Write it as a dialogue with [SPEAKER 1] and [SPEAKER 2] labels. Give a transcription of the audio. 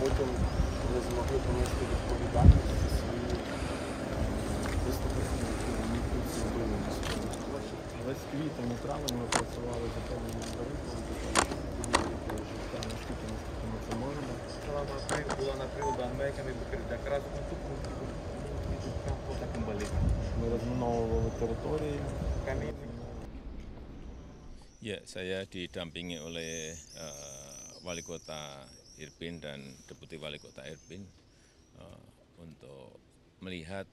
[SPEAKER 1] потім не змогли понести відповідальність
[SPEAKER 2] за свої виступи, які вони тут зробили на своєму площі. Весь квітом і травень ми працювали за певним алгоритмом, наскільки наскільки ми це можемо.
[SPEAKER 3] Була на природу Америками викрита якраз по таким болітам.
[SPEAKER 2] Ми розміновували території. Камінь.
[SPEAKER 4] Yes, saya didampingi oleh uh, Wali Kota Irpin dan Deputi Wali Kota Irpin eh, untuk melihat